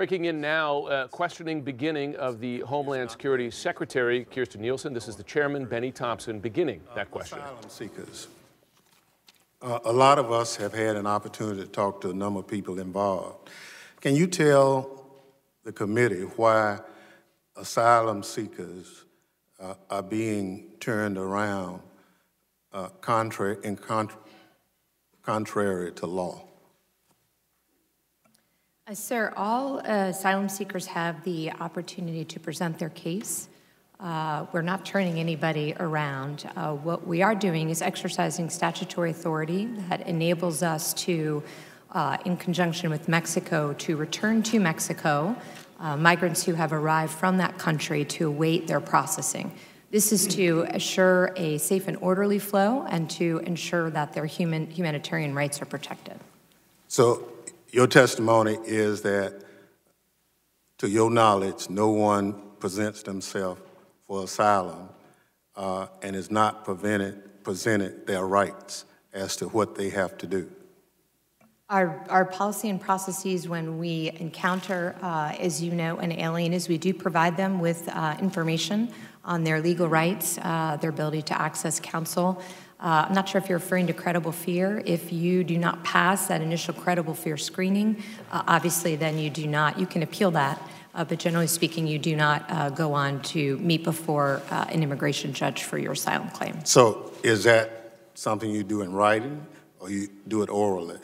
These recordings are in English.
Breaking in now, uh, questioning beginning of the Homeland Security Secretary, Kirstjen Nielsen. This is the chairman, Bennie Thompson, beginning that question. Asylum seekers. Uh, a lot of us have had an opportunity to talk to a number of people involved. Can you tell the committee why asylum seekers uh, are being turned around uh, contrary, in contra contrary to law? Uh, sir, all uh, asylum seekers have the opportunity to present their case. Uh, we're not turning anybody around. Uh, what we are doing is exercising statutory authority that enables us to, uh, in conjunction with Mexico, to return to Mexico uh, migrants who have arrived from that country to await their processing. This is to assure a safe and orderly flow and to ensure that their human, humanitarian rights are protected. So, your testimony is that, to your knowledge, no one presents themselves for asylum uh, and is not prevented, presented their rights as to what they have to do. Our, our policy and processes when we encounter, uh, as you know, an alien is we do provide them with uh, information on their legal rights, uh, their ability to access counsel. Uh, I'm not sure if you're referring to credible fear. If you do not pass that initial credible fear screening, uh, obviously then you do not, you can appeal that. Uh, but generally speaking, you do not go on to meet before an immigration judge for your asylum claim. So, is that something you do in writing or you do it orally?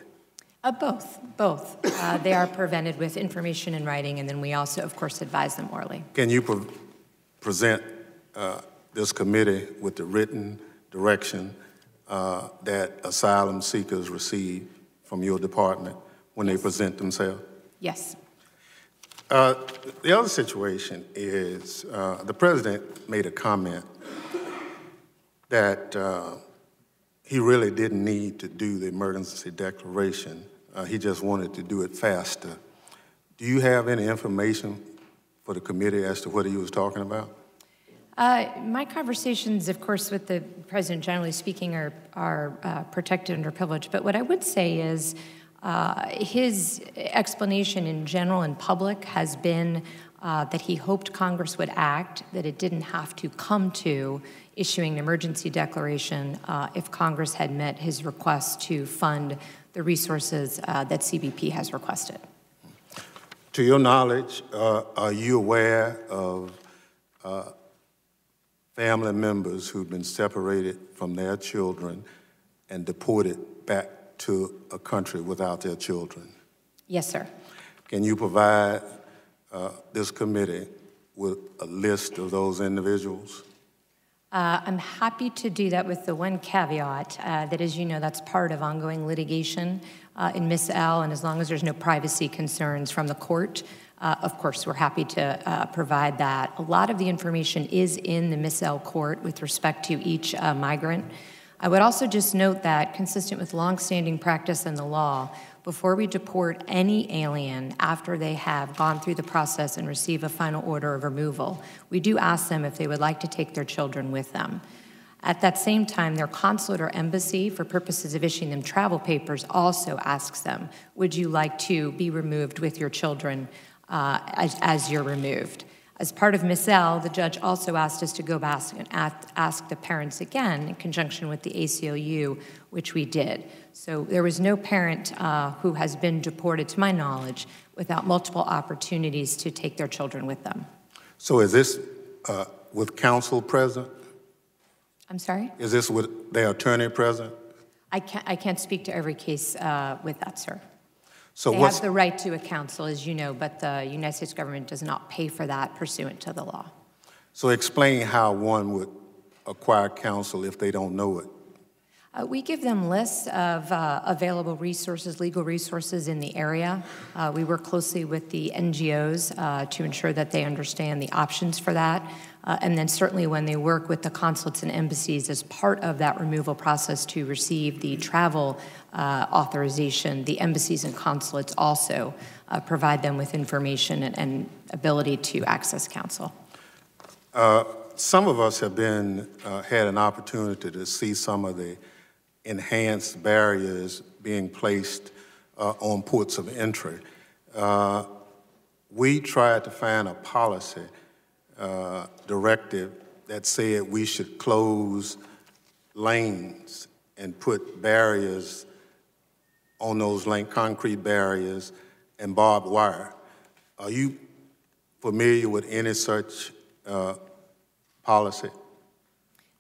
Uh, both, both. Uh, they are prevented with information in writing, and then we also, of course, advise them orally. Can you pre present uh, this committee with the written direction uh, that asylum seekers receive from your department when yes. they present themselves? Yes. Uh, the other situation is uh, the president made a comment that he really didn't need to do the emergency declaration uh, he just wanted to do it faster. Do you have any information for the committee as to what he was talking about? Uh, my conversations, of course, with the president, generally speaking, are, are uh, protected under privilege. But what I would say is uh, his explanation in general and public has been uh, that he hoped Congress would act, that it didn't have to come to issuing an emergency declaration uh, if Congress had met his request to fund the resources that CBP has requested. To your knowledge, are you aware of family members who've been separated from their children and deported back to a country without their children? Yes, sir. Can you provide uh, this committee with a list of those individuals? Uh, I'm happy to do that with the one caveat uh, that, as you know, that's part of ongoing litigation uh, in Miss L, and as long as there's no privacy concerns from the court, uh, of course, we're happy to uh, provide that. A lot of the information is in the Miss L court with respect to each uh, migrant. I would also just note that, consistent with longstanding practice in the law, before we deport any alien after they have gone through the process and receive a final order of removal, we do ask them if they would like to take their children with them. At that same time, their consulate or embassy, for purposes of issuing them travel papers, also asks them, Would you like to be removed with your children uh, as, as you're removed? As part of Miss L, the judge also asked us to go back and ask the parents again in conjunction with the ACLU, which we did. So there was no parent uh, who has been deported, to my knowledge, without multiple opportunities to take their children with them. So is this uh, with counsel present? I'm sorry? Is this with their attorney present? I can't, I can't speak to every case uh, with that, sir. So they have the right to a counsel, as you know, but the United States government does not pay for that pursuant to the law. So explain how one would acquire counsel if they don't know it. Uh, we give them lists of uh, available resources, legal resources in the area. Uh, we work closely with the NGOs uh, to ensure that they understand the options for that. Uh, and then certainly when they work with the consulates and embassies as part of that removal process to receive the travel uh, authorization, the embassies and consulates also provide them with information and, and, ability to access counsel. Some of us have been uh, had an opportunity to see some of the enhanced barriers being placed uh, on ports of entry. we tried to find a policy uh, directive that said we should close lanes and put barriers on those lane, concrete barriers and barbed wire. Are you familiar with any such uh, policy?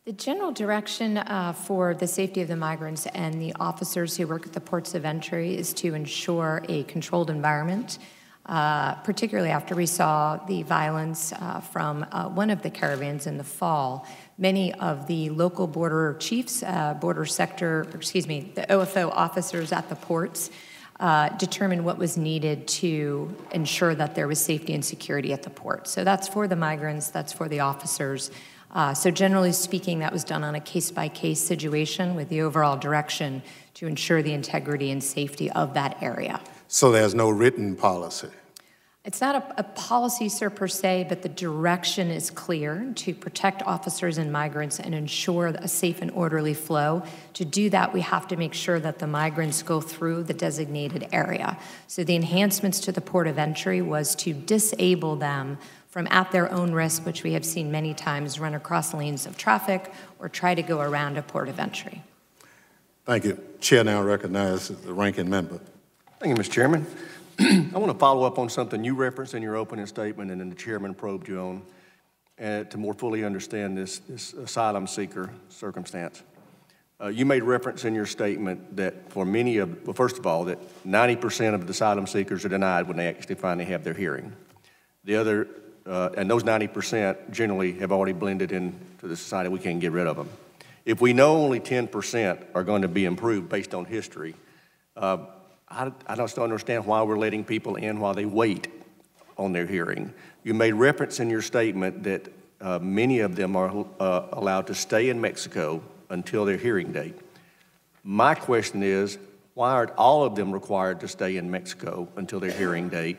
The general direction uh, for the safety of the migrants and the officers who work at the ports of entry is to ensure a controlled environment, uh, particularly after we saw the violence uh, from uh, one of the caravans in the fall. Many of the local border chiefs, uh, border sector, excuse me, the OFO officers at the ports uh, determined what was needed to ensure that there was safety and security at the port. So that's for the migrants, that's for the officers. Uh, so, generally speaking, that was done on a case by case situation with the overall direction to ensure the integrity and safety of that area. So, there's no written policy? It's not a, a, policy, sir, per se, but the direction is clear to protect officers and migrants and ensure a safe and orderly flow. To do that, we have to make sure that the migrants go through the designated area. So, the enhancements to the port of entry was to disable them from at their own risk, which we have seen many times run across lanes of traffic or try to go around a port of entry. Thank you. Chair now recognizes the ranking member. Thank you, Mr. Chairman. I want to follow up on something you referenced in your opening statement and then the chairman probed you on uh, to more fully understand this, this asylum seeker circumstance. Uh, you made reference in your statement that for many of, well, first of all, that 90% of the asylum seekers are denied when they actually finally have their hearing. The other uh, and those 90% generally have already blended into the society. We can't get rid of them. If we know only 10% are going to be improved based on history, uh, I, I don't understand why we're letting people in while they wait on their hearing. You made reference in your statement that uh, many of them are uh, allowed to stay in Mexico until their hearing date. My question is, why aren't all of them required to stay in Mexico until their hearing date?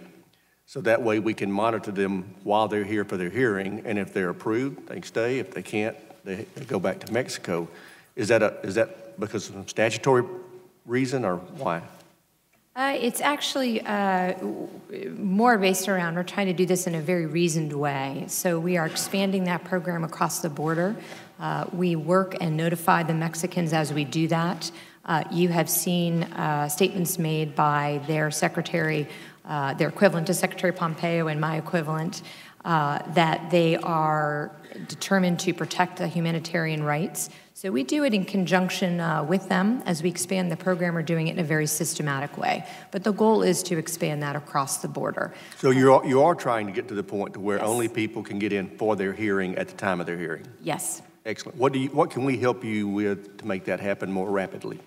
So that way we can monitor them while they're here for their hearing, and if they're approved, they stay. If they can't, they, they go back to Mexico. Is that, a, is that because of statutory reason or why? Uh, it's actually uh, more based around we're trying to do this in a very reasoned way. So we are expanding that program across the border. Uh, we work and notify the Mexicans as we do that. Uh, you have seen uh, statements made by their secretary uh, their equivalent to Secretary Pompeo and my equivalent, uh, that they are determined to protect the humanitarian rights. So we do it in conjunction uh, with them as we expand the program. We're doing it in a very systematic way. But the goal is to expand that across the border. So you are, you are trying to get to the point to where yes. only people can get in for their hearing at the time of their hearing? Yes. Excellent. What, do you, what can we help you with to make that happen more rapidly?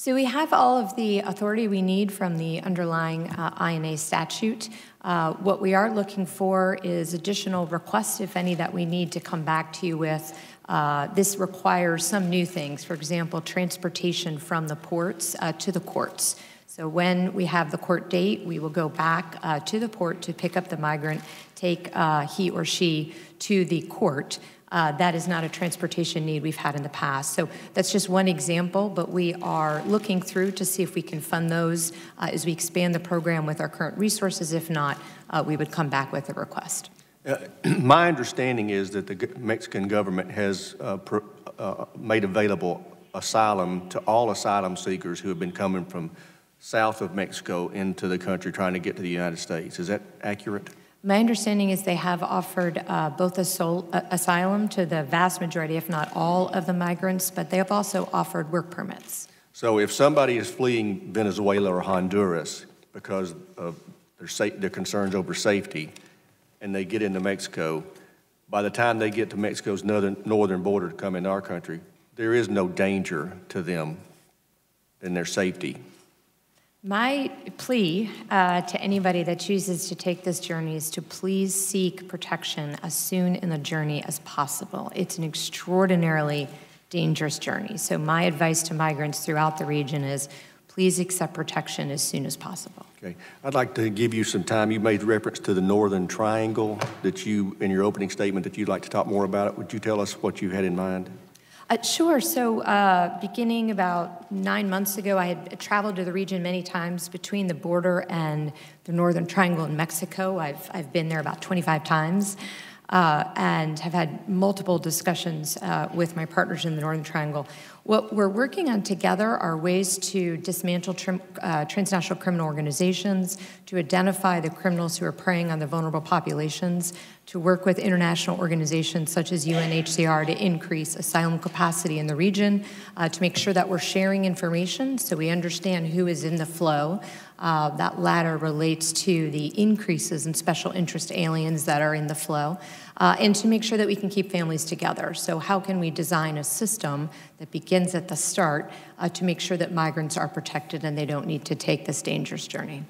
So we have all of the authority we need from the underlying uh, INA statute. Uh, what we are looking for is additional requests, if any, that we need to come back to you with. Uh, this requires some new things, for example, transportation from the ports uh, to the courts. So when we have the court date, we will go back uh, to the port to pick up the migrant, take uh, he or she to the court. Uh, that is not a transportation need we've had in the past. So that's just one example, but we are looking through to see if we can fund those uh, as we expand the program with our current resources. If not, uh, we would come back with a request. Uh, my understanding is that the Mexican government has uh, uh, made available asylum to all asylum seekers who have been coming from south of Mexico into the country trying to get to the United States. Is that accurate? My understanding is they have offered uh, both sol- uh, asylum to the vast majority, if not all, of the migrants, but they have also offered work permits. So if somebody is fleeing Venezuela or Honduras because of their, sa- their concerns over safety and they get into Mexico, by the time they get to Mexico's northern, northern border to come into our country, there is no danger to them and their safety. My plea uh, to anybody that chooses to take this journey is to please seek protection as soon in the journey as possible. It's an extraordinarily dangerous journey. So, my advice to migrants throughout the region is please accept protection as soon as possible. Okay. I'd like to give you some time. You made reference to the Northern Triangle that you, in your opening statement, that you'd like to talk more about it. Would you tell us what you had in mind? Uh, Sure. So, uh, beginning about nine months ago, I had traveled to the region many times between the border and the Northern Triangle in Mexico. I've, I've been there about 25 times uh, and have had multiple discussions uh, with my partners in the Northern Triangle. What we're working on together are ways to dismantle uh, transnational criminal organizations, to identify the criminals who are preying on the vulnerable populations, to work with international organizations such as UNHCR to increase asylum capacity in the region, uh, to make sure that we're sharing information so we understand who is in the flow. Uh, that latter relates to the increases in special interest aliens that are in the flow, uh, and to make sure that we can keep families together. So, how can we design a system that begins at the start uh, to make sure that migrants are protected and they don't need to take this dangerous journey?